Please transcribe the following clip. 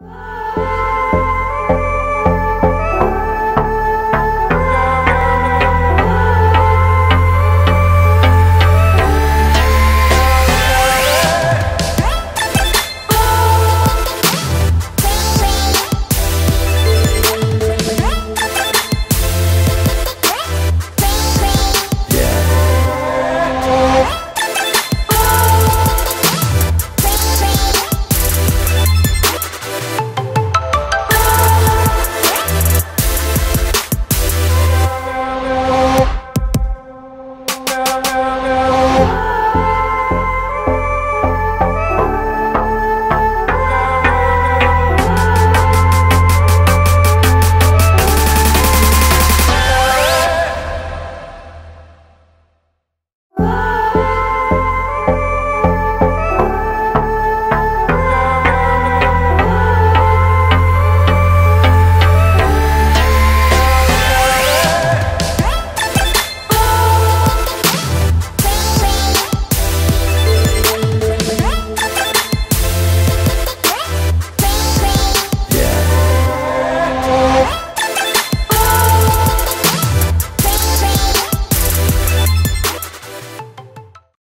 Bye.